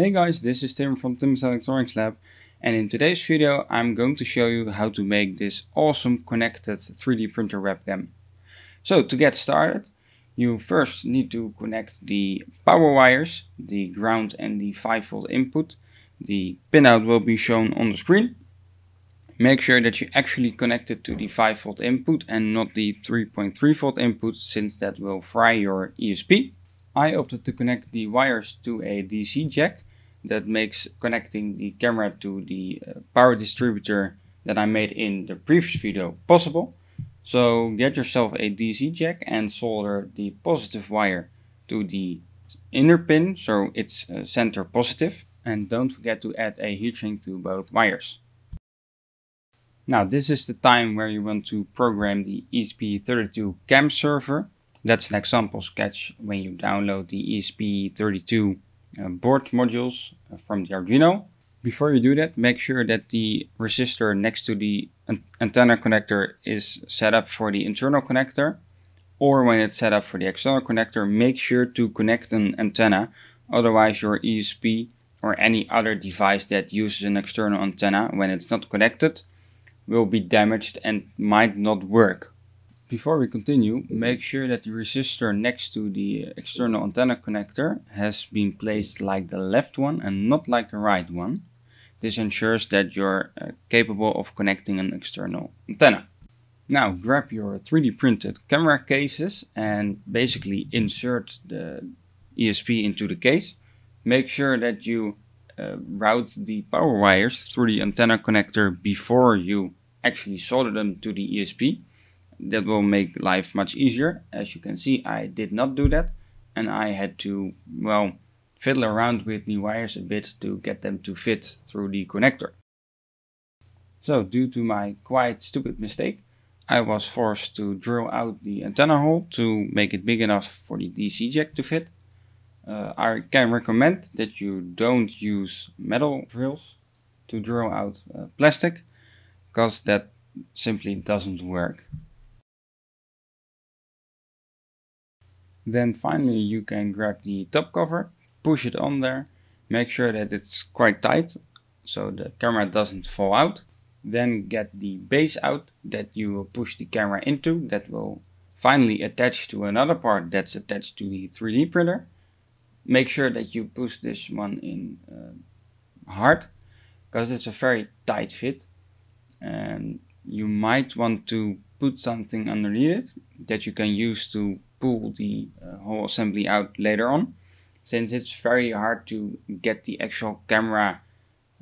Hey guys, this is Tim from Tim's Electronics Lab and in today's video I'm going to show you how to make this awesome connected 3D printer webcam. So to get started, you first need to connect the power wires, the ground and the 5 volt input. The pinout will be shown on the screen. Make sure that you actually connect it to the 5 volt input and not the 3.3 volt input since that will fry your ESP. I opted to connect the wires to a DC jack that makes connecting the camera to the uh, power distributor that I made in the previous video possible. So get yourself a DC jack and solder the positive wire to the inner pin so it's uh, center positive and don't forget to add a heatsink to both wires. Now this is the time where you want to program the ESP32 cam server that's an example sketch when you download the ESP32 uh, board modules uh, from the Arduino. Before you do that, make sure that the resistor next to the an antenna connector is set up for the internal connector. Or when it's set up for the external connector, make sure to connect an antenna. Otherwise your ESP or any other device that uses an external antenna when it's not connected will be damaged and might not work. Before we continue, make sure that the resistor next to the external antenna connector has been placed like the left one and not like the right one. This ensures that you're uh, capable of connecting an external antenna. Now grab your 3D printed camera cases and basically insert the ESP into the case. Make sure that you uh, route the power wires through the antenna connector before you actually solder them to the ESP that will make life much easier. As you can see, I did not do that and I had to, well, fiddle around with the wires a bit to get them to fit through the connector. So due to my quite stupid mistake, I was forced to drill out the antenna hole to make it big enough for the DC jack to fit. Uh, I can recommend that you don't use metal drills to drill out uh, plastic because that simply doesn't work. Then finally you can grab the top cover, push it on there, make sure that it's quite tight so the camera doesn't fall out. Then get the base out that you will push the camera into that will finally attach to another part that's attached to the 3D printer. Make sure that you push this one in uh, hard because it's a very tight fit and you might want to put something underneath it that you can use to pull the uh, whole assembly out later on since it's very hard to get the actual camera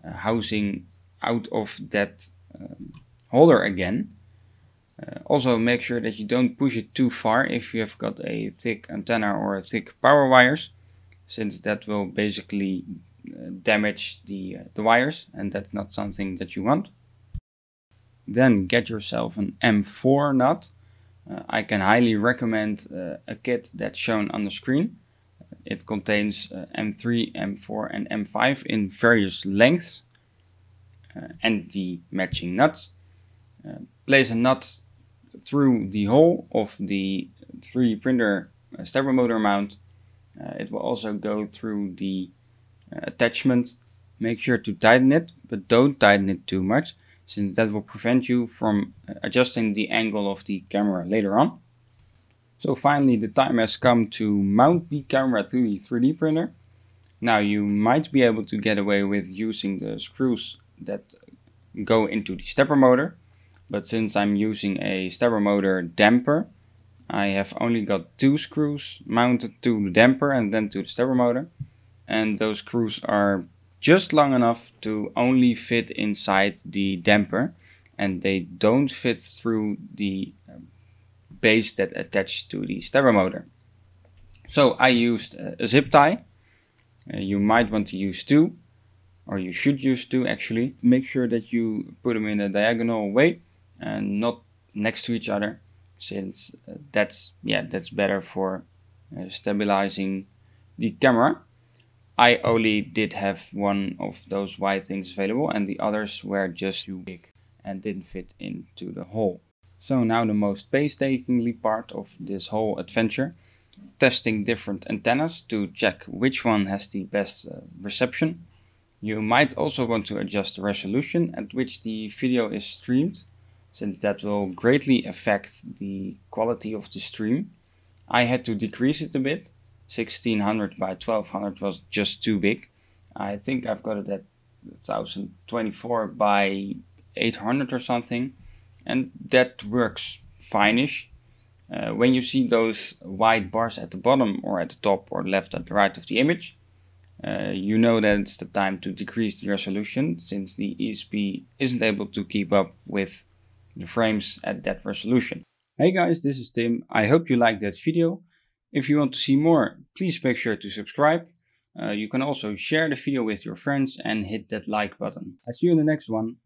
uh, housing out of that um, holder again. Uh, also make sure that you don't push it too far if you have got a thick antenna or thick power wires since that will basically uh, damage the, uh, the wires and that's not something that you want. Then get yourself an M4 nut I can highly recommend uh, a kit that's shown on the screen. It contains uh, M3, M4 and M5 in various lengths and the matching nuts. place a nut through the hole of the 3D printer stepper motor mount. Uh, it will also go through the uh, attachment. Make sure to tighten it, but don't tighten it too much since that will prevent you from uh, adjusting the angle of the camera later on. So finally the time has come to mount the camera to the 3D printer. Now you might be able to get away with using the screws that go into the stepper motor, but since I'm using a stepper motor damper, I have only got two screws mounted to the damper and then to the stepper motor, and those screws are just long enough to only fit inside the damper and they don't fit through the um, base that attached to the stepper motor. So I used a zip tie. Uh, you might want to use two or you should use two actually. Make sure that you put them in a diagonal way and not next to each other since uh, that's yeah that's better for uh, stabilizing the camera. I only did have one of those white things available and the others were just too big and didn't fit into the hole. So now the most painstakingly part of this whole adventure. testing different antennas to check which one has the best uh, reception. You might also want to adjust the resolution at which the video is streamed, since that will greatly affect the quality of the stream. I had to decrease it a bit. 1600 by 1200 was just too big. I think I've got it at 1024 by 800 or something, and that works fine-ish. Uh, when you see those white bars at the bottom or at the top or left at the right of the image, uh, you know that it's the time to decrease the resolution since the ESP isn't able to keep up with the frames at that resolution. Hey guys, this is Tim. I hope you liked that video. If you want to see more, please make sure to subscribe. Uh, you can also share the video with your friends and hit that like button. I'll see you in the next one.